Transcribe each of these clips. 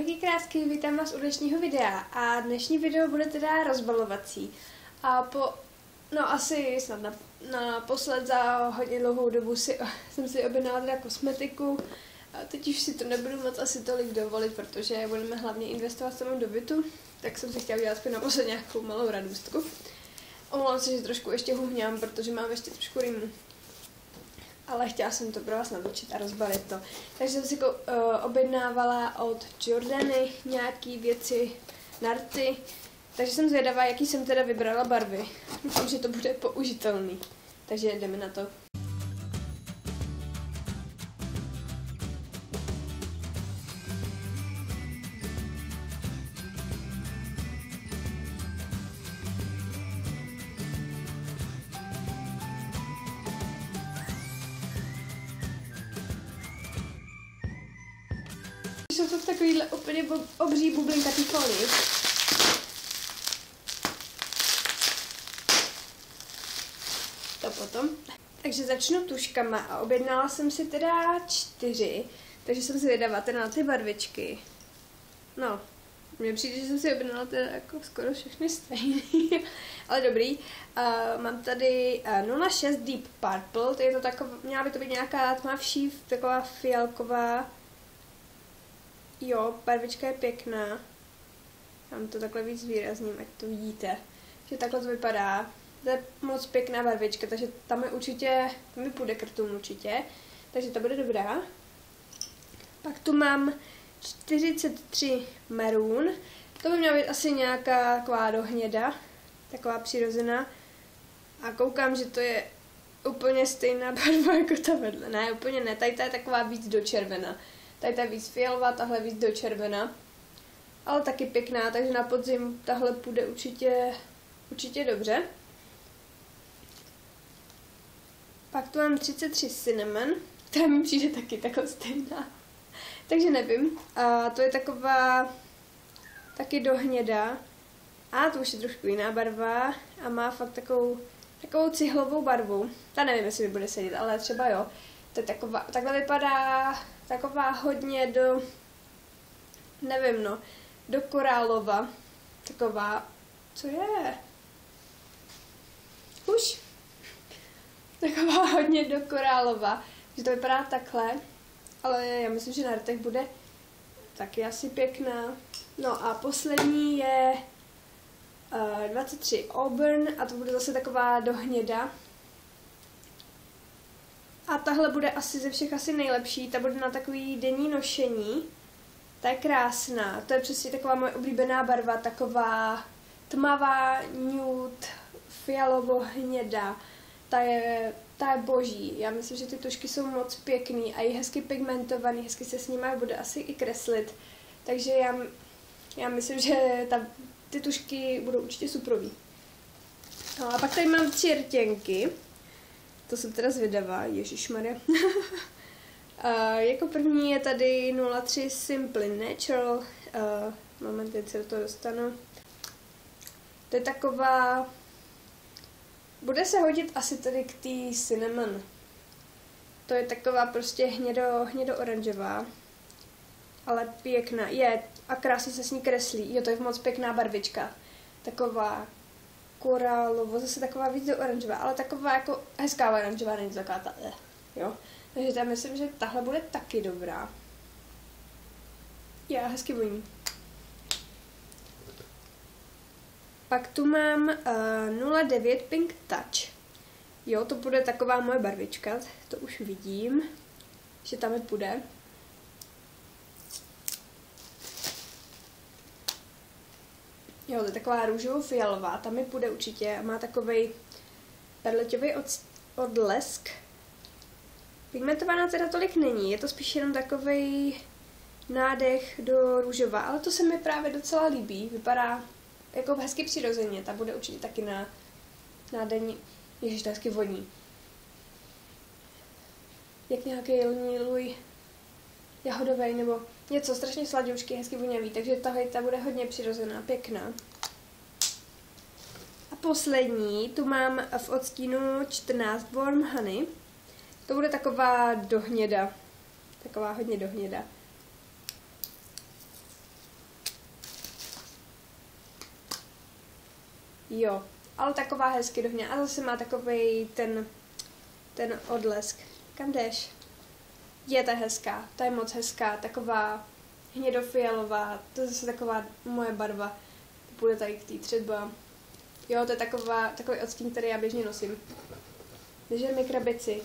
Ahoj krásky, vítám vás u dnešního videa a dnešní video bude teda rozbalovací. A po, no asi snad na, na posled za hodně dlouhou dobu si, jsem si objednala teda kosmetiku. A teď už si to nebudu moc asi tolik dovolit, protože budeme hlavně investovat samou do bytu, tak jsem si chtěla udělat na posled nějakou malou radostku. Omlouvám se, že trošku ještě huhňám, protože mám ještě trošku rýmu ale chtěla jsem to pro vás natočit a rozbalit to. Takže jsem si uh, objednávala od Jordany nějaký věci, narty, takže jsem zvědavá, jaký jsem teda vybrala barvy. Doufám, že to bude použitelný. Takže jdeme na to. Jsou to v takovýhle úplně obří bublinkatý folii. To potom. Takže začnu tuškama a objednala jsem si teda čtyři, takže jsem zvědavá teda na ty barvičky. No, mně přijde, že jsem si objednala teda jako skoro všechny stejný, ale dobrý. Uh, mám tady uh, 06 Deep Purple, to je to taková, měla by to být nějaká tmavší, taková fialková Jo, barvička je pěkná. Mám to takhle víc výrazním, jak to vidíte. Že takhle to vypadá. To je moc pěkná barvička, takže tam je určitě, tam mi půjde krtům určitě. Takže to bude dobrá. Pak tu mám 43 maroon. To by měla být asi nějaká taková dohněda, taková přirozená. A koukám, že to je úplně stejná barva jako ta vedle. Ne, úplně ne, tady ta je taková víc do červena. Tady ta víc fialová, tahle víc do červena. Ale taky pěkná, takže na podzim tahle půjde určitě, určitě dobře. Pak tu mám 33 cinnamon, která mi přijde taky taková stejná. takže nevím. A to je taková taky do hněda. A to už je trošku jiná barva a má fakt takovou, takovou cihlovou barvu. Ta nevím, jestli mi bude sedět, ale třeba jo. To je taková, takhle vypadá taková hodně do, nevím no, do korálova. Taková, co je? Už. Taková hodně do korálova. Že to vypadá takhle, ale já myslím, že na rtech bude taky asi pěkná. No a poslední je uh, 23 Auburn a to bude zase taková dohněda. A tahle bude asi ze všech asi nejlepší, ta bude na takový denní nošení. Ta je krásná, to je přesně taková moje oblíbená barva, taková tmavá, nude, fialovo-hněda. Ta je, ta je boží. Já myslím, že ty tušky jsou moc pěkný a je hezky pigmentovaný, hezky se s nimi bude asi i kreslit. Takže já, já myslím, že ta, ty tušky budou určitě suprový. No a pak tady mám tři rtěnky. To jsem teda zvědavá, ježišmarja. uh, jako první je tady 03 Simply Natural. Uh, moment, teď se do toho dostanu. To je taková... Bude se hodit asi tady k té cinnamon. To je taková prostě hnědo, hnědo oranžová. Ale pěkná. Je, a krásně se s ní kreslí. Jo, to je moc pěkná barvička. Taková korálovo, zase taková víc oranžová, ale taková jako hezká oranžová, není taková ta, eh, jo. Takže já myslím, že tahle bude taky dobrá. Já hezky voní. Pak tu mám uh, 09 Pink Touch. Jo, to bude taková moje barvička, to už vidím, že tam je Jo, to je taková růžovo-fialová, tam mi půjde určitě a má takový perleťový od, odlesk. Pigmentovaná teda tolik není, je to spíš jenom takový nádech do růžova, ale to se mi právě docela líbí, vypadá jako hezky přirozeně, ta bude určitě taky na, na denní, ježiš, to hezky voní. Jak nějaký jelní luj jahodový nebo něco strašně sladoučky, hezky vůňavý, takže tahle ta bude hodně přirozená, pěkná. A poslední, tu mám v odstínu 14 Warm Honey. To bude taková dohněda, taková hodně dohněda. Jo, ale taková hezky dohně. A zase má takový ten, ten odlesk. Kam jdeš? Je ta hezká, ta je moc hezká, taková hnědofialová, to je zase taková moje barva. Půjde tady k té třeba. Jo, to je taková, takový odstín, který já běžně nosím. Držím mi krabici.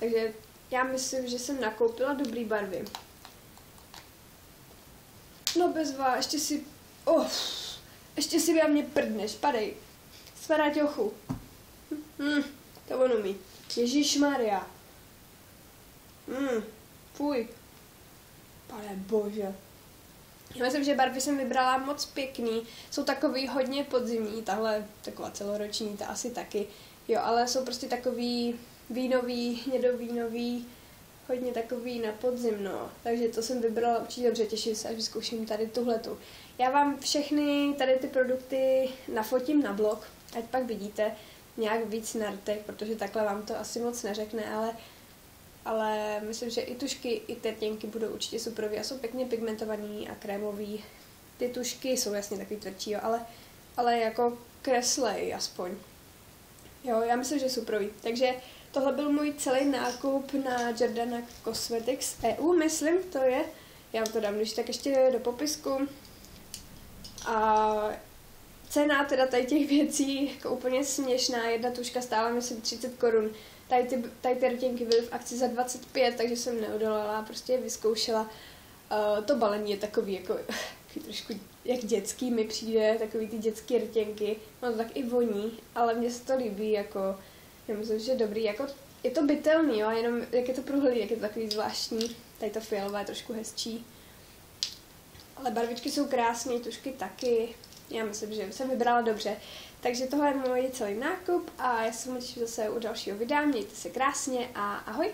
Takže já myslím, že jsem nakoupila dobrý barvy. No bezva, ještě si... Oh, ještě si ve mě prdneš, padej. Svará těchu. Hm, to on umí. Ježíš Maria. Hm, fuj. Pane bože. Já myslím, že barvy jsem vybrala moc pěkný. Jsou takový hodně podzimní, tahle taková celoroční, ta asi taky. Jo, ale jsou prostě takový vínový, hnědovínový, hodně takový na podzim, no. Takže to jsem vybrala určitě dobře, těším se, až vyzkouším tady tuhletu. Já vám všechny tady ty produkty nafotím na blog, ať pak vidíte nějak víc na rtech, protože takhle vám to asi moc neřekne, ale ale myslím, že i tušky, i tertěnky budou určitě superový a jsou pěkně pigmentovaný a krémový. Ty tušky jsou jasně takový tvrdší, jo, ale, ale jako kreslej aspoň. Jo, já myslím, že superový. Takže tohle byl můj celý nákup na Jordana Cosmetics EU, myslím, to je. Já vám to dám když tak ještě do popisku. A cena teda tady těch věcí jako úplně směšná. Jedna tuška stála myslím 30 korun. Tady ty, tady ty rtěnky byly v akci za 25, takže jsem neodolala, prostě je vyzkoušela. Uh, to balení je takový jako trošku jak dětský mi přijde, takový ty dětské rtěnky. No to tak i voní, ale mně se to líbí, jako já myslím, že dobrý, jako je to bytelný, jo, jenom jak je to pruhlý, jak je to takový zvláštní. Tady to fialové je trošku hezčí. Ale barvičky jsou krásné, tušky taky. Já myslím, že jsem vybrala dobře. Takže tohle je můj celý nákup a já se těším zase u dalšího videa. Mějte se krásně a ahoj!